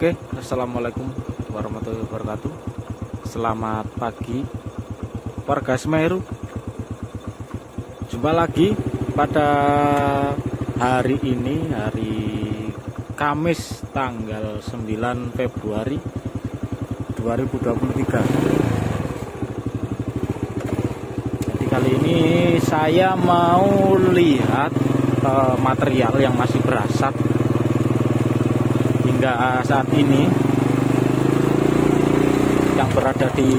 Oke, assalamualaikum warahmatullahi wabarakatuh. Selamat pagi, warga Semeru. Jumpa lagi pada hari ini, hari Kamis tanggal 9 Februari 2023. Jadi kali ini saya mau lihat eh, material yang masih berasap hingga saat ini yang berada di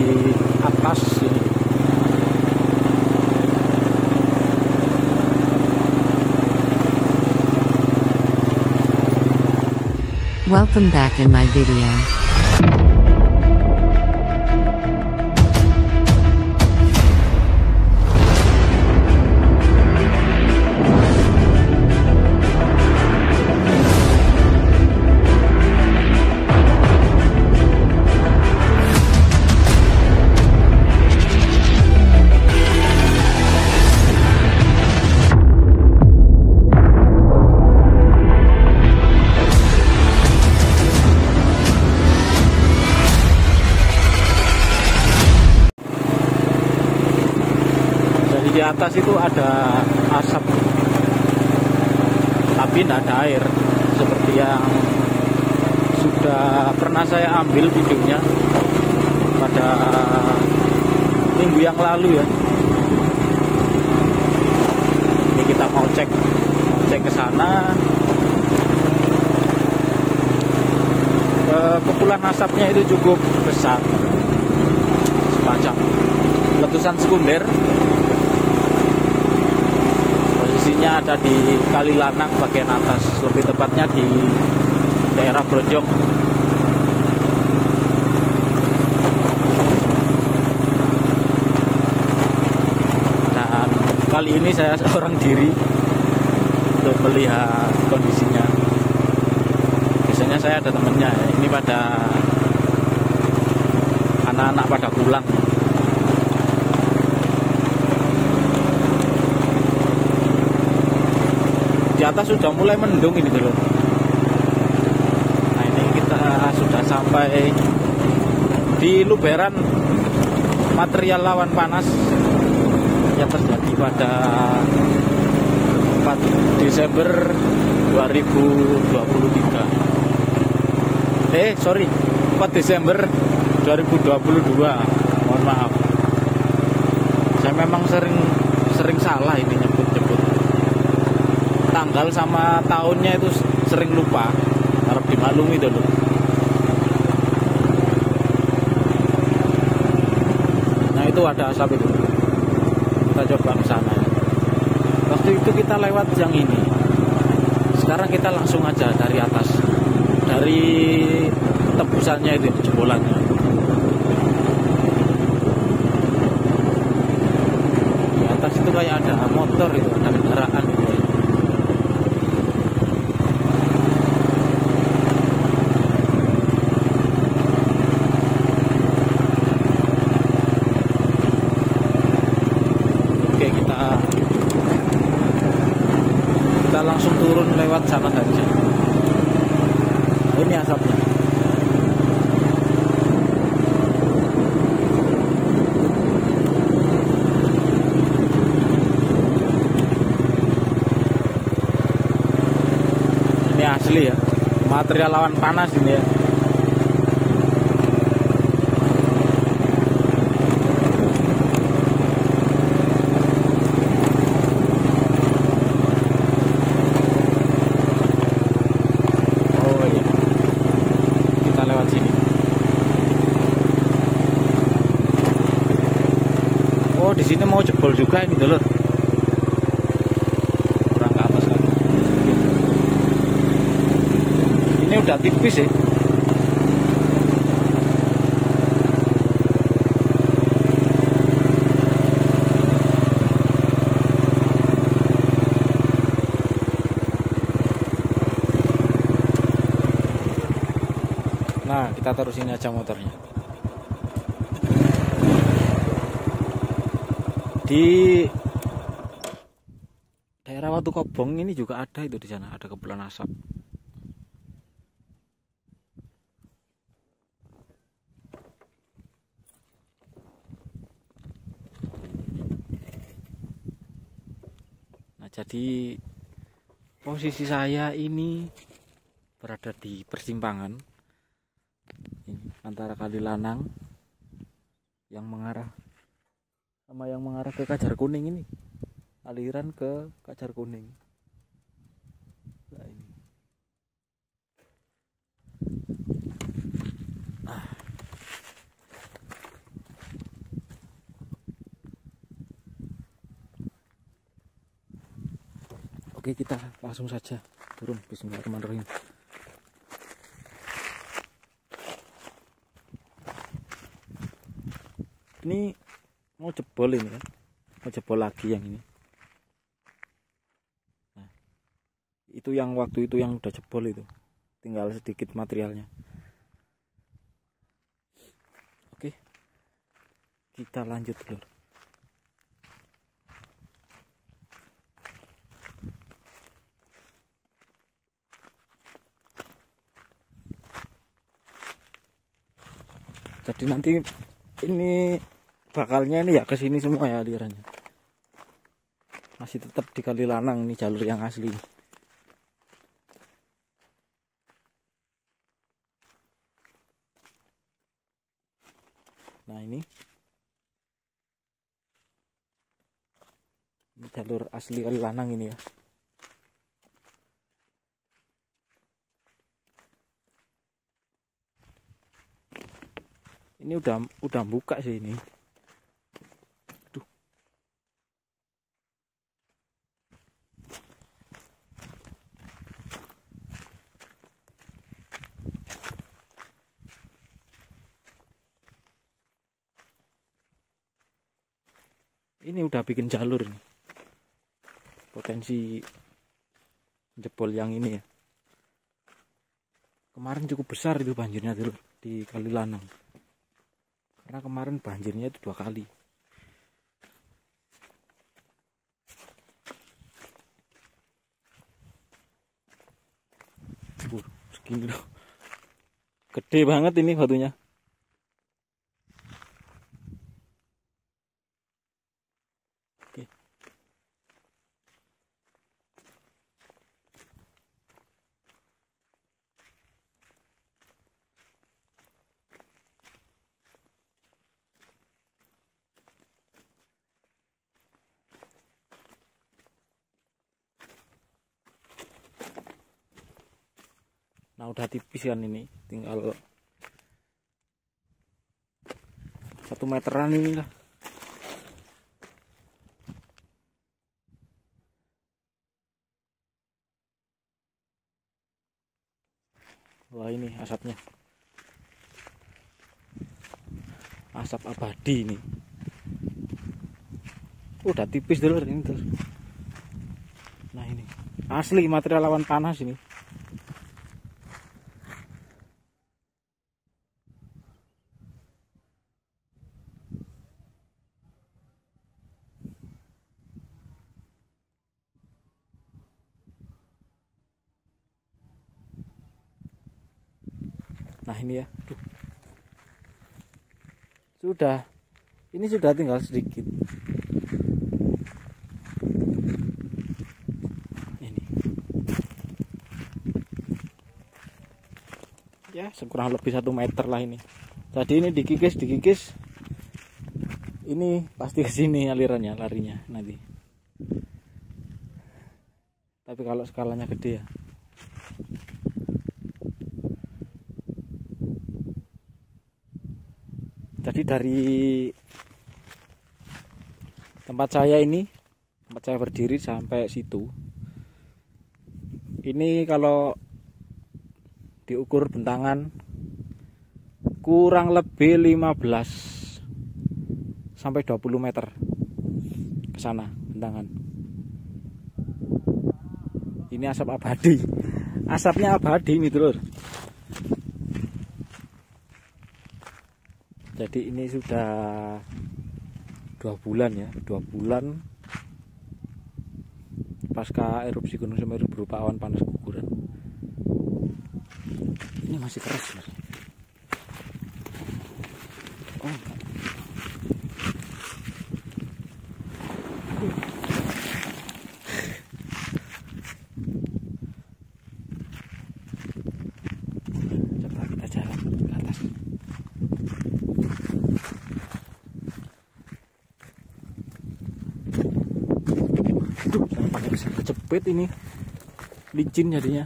atas ini Welcome back in my video. Atas itu ada asap. Tapi tidak ada air seperti yang sudah pernah saya ambil videonya pada minggu yang lalu ya. Ini kita mau cek mau cek ke sana. Eh, kepulan asapnya itu cukup besar semacam letusan sekunder posisinya ada di Kalilanang bagian atas. Lebih tepatnya di daerah Brojong dan kali ini saya seorang diri untuk melihat kondisinya. Biasanya saya ada temennya ini pada anak-anak pada pulang atas sudah mulai mendung ini dulu. Nah ini kita sudah sampai di Luberan material lawan panas yang terjadi pada 4 Desember 2023. Eh sorry 4 Desember 2022. Mohon maaf. Saya memang sering sering salah ini nyebut-nyebut tanggal sama tahunnya itu sering lupa. Harap dimaklumi dulu nah itu ada asap itu. Kita coba ke sana. Waktu itu kita lewat yang ini. Sekarang kita langsung aja dari atas. Dari tebusannya itu jebolannya di atas itu kayak ada motor itu ada kendaraan gitu ya. Oke kita kita langsung sana saja. Ini asapnya. Ini asli ya. Material lawan panas ini ya. Oh iya. Kita lewat sini. Oh, di sini mau jebol juga ini dulur. Kurang ke atas lagi. Ini udah tipis ya. Nah, kita taruh sini aja motornya. di daerah Watu Kobong ini juga ada itu di sana ada kebulan asap. Nah jadi posisi saya ini berada di persimpangan antara kali lanang yang mengarah sama yang mengarah ke Kajar Kuning ini. Aliran ke Kajar Kuning. Nah. Ah. Oke kita langsung saja. Turun. Bismillahirrahmanirrahim. Ini mau jebol ini kan? Mau jebol lagi yang ini. Nah, itu yang waktu itu yang udah jebol itu. Tinggal sedikit materialnya. Oke kita lanjut dulu jadi nanti ini bakalnya ini ya ke sini semua ya alirannya. Masih tetap di kali lanang ini jalur yang asli. Nah ini. Ini jalur asli kali lanang ini ya. Ini udah udah buka sih ini ini udah bikin jalur nih potensi jebol yang ini ya. Kemarin cukup besar itu banjirnya dulu di Kali Lanang. Karena kemarin banjirnya itu dua kali. Segini loh. Gede banget ini batunya Oke. Kan ini. Tinggal satu meteran ini lah. Wah ini asapnya. Asap abadi ini. Udah tipis dulu ini terus nah ini. Asli material lawan panas ini Nah ini ya. Duh. Sudah. Ini sudah tinggal sedikit. Ini. Ya, sekurang lebih satu meter lah ini. Jadi ini dikikis, dikikis. Ini pasti ke sini alirannya, larinya nanti. Tapi kalau skalanya gede ya. Jadi dari tempat saya ini tempat saya berdiri sampai situ. Ini kalau diukur bentangan kurang lebih 15 sampai 20 meter ke sana bentangan. Ini asap abadi. Asapnya abadi ini terus jadi ini sudah dua bulan ya dua bulan pasca erupsi gunung semeru berupa awan panas guguran. Ini masih keras oh enggak. Sempit ini. Licin jadinya.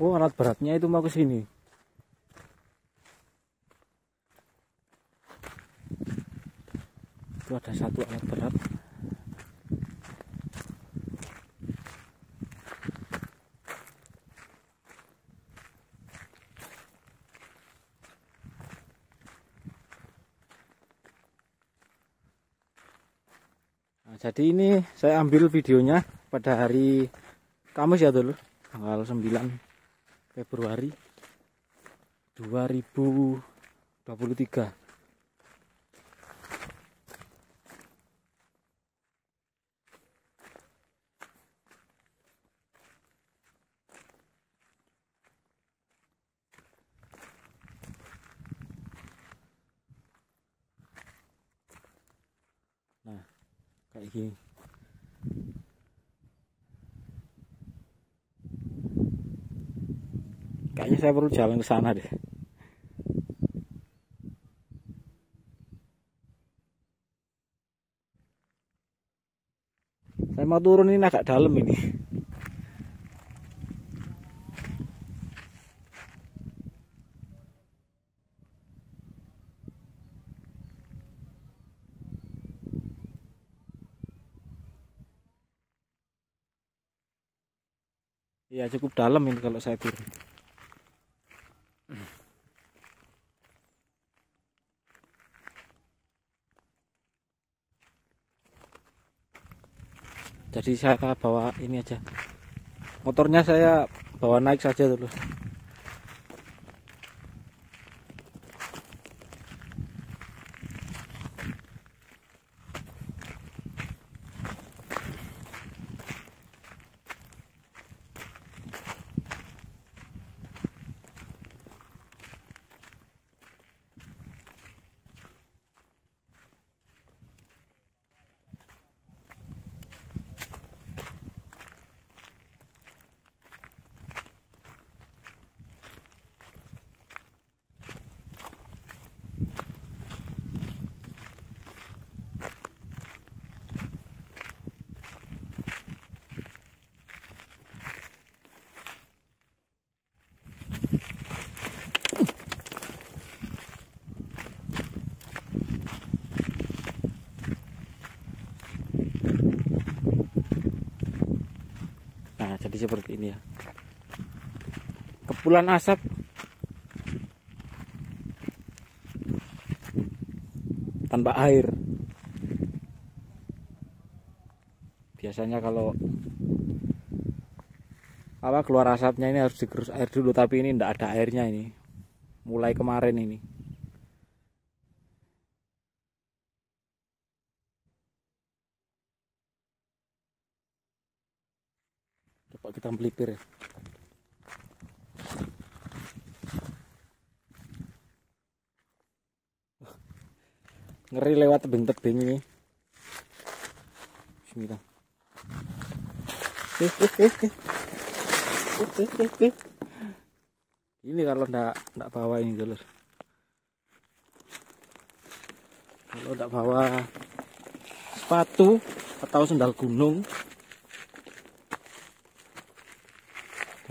Oh alat beratnya itu mau ke sini. Itu ada satu alat berat jadi ini saya ambil videonya pada hari Kamis ya dulu tanggal 9 Februari 2023 Nah, gini. Kayaknya saya perlu jalan ke sana deh. Saya mau turun ini agak dalam ini. Ya cukup dalam ini kalau saya turun. Jadi saya bawa ini aja. Motornya saya bawa naik saja dulu. Seperti ini ya. Kepulan asap tanpa air. Biasanya kalau apa keluar asapnya ini harus digerus air dulu, tapi ini tidak ada airnya ini. Mulai kemarin ini. Coba kita melipir ya. Ngeri lewat tebing-tebing ini. Bismillah. Eh, eh, eh. Ini kalau ndak ndak bawa ini dulu. Kalau ndak bawa sepatu atau sendal gunung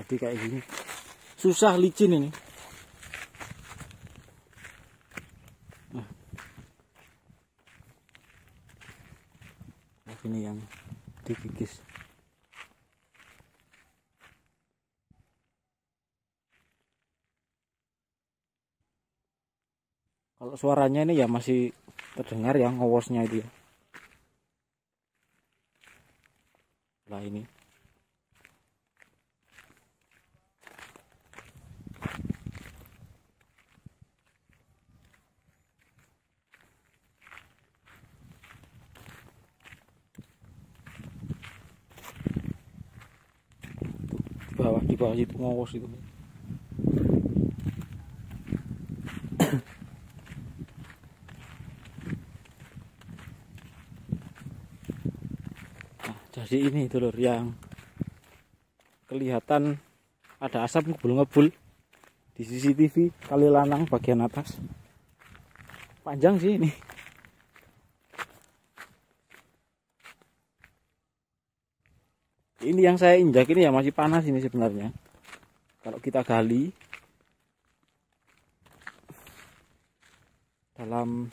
jadi kayak gini. Susah licin ini. Nah. Nah, ini yang dikikis kalau suaranya ini ya masih terdengar ya ngowosnya itu ya. Lah ini bawah di bawah itu ngowos itu. Nah, jadi ini dulur yang kelihatan ada asap ngebul-ngebul di CCTV kali lanang bagian atas. Panjang sih ini ini yang saya injak ini ya masih panas ini sebenarnya. Kalau kita gali dalam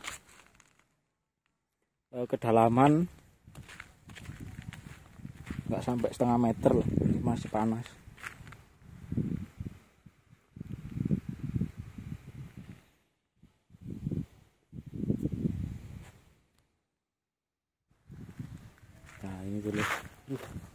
eh, kedalaman nggak sampai setengah meter lah masih panas nah ini dulu Uh.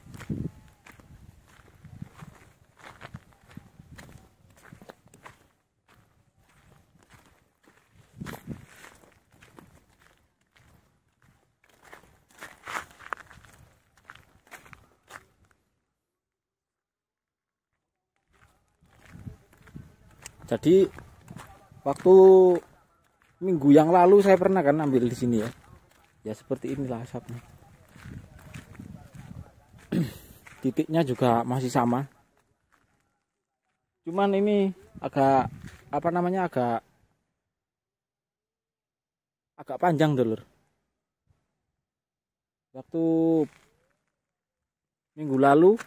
Jadi waktu minggu yang lalu saya pernah kan ambil di sini ya. Ya seperti inilah asapnya. Titiknya juga masih sama. Cuman ini agak apa namanya agak agak panjang dulur. Waktu minggu lalu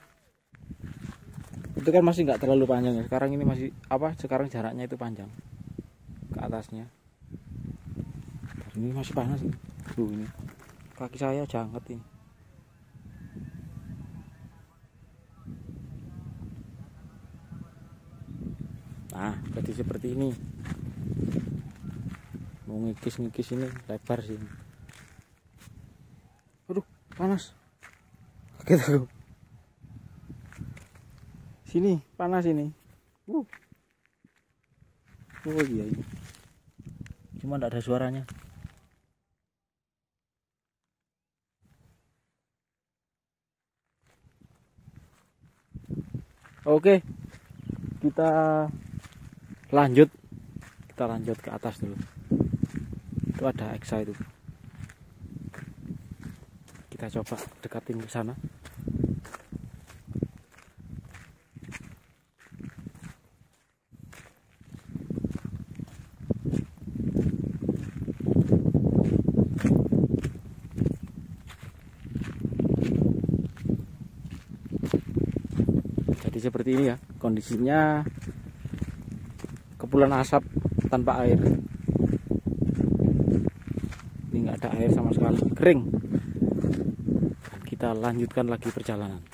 itu kan masih nggak terlalu panjang ya. Sekarang ini masih apa sekarang jaraknya itu panjang. Ke atasnya. Ini masih panas nih tuh ini. Kaki saya janget ini. Nah jadi seperti ini. Mau ngikis ngikis ini lebar sih aduh panas. Aku sini panas ini. Uh. oh iya ini cuma tidak ada suaranya. Oke kita lanjut. Kita lanjut ke atas dulu. Itu ada eksa itu. Kita coba dekatin ke sana seperti ini ya. Kondisinya kepulan asap tanpa air. Ini nggak ada air sama sekali. Kering. Kita lanjutkan lagi perjalanan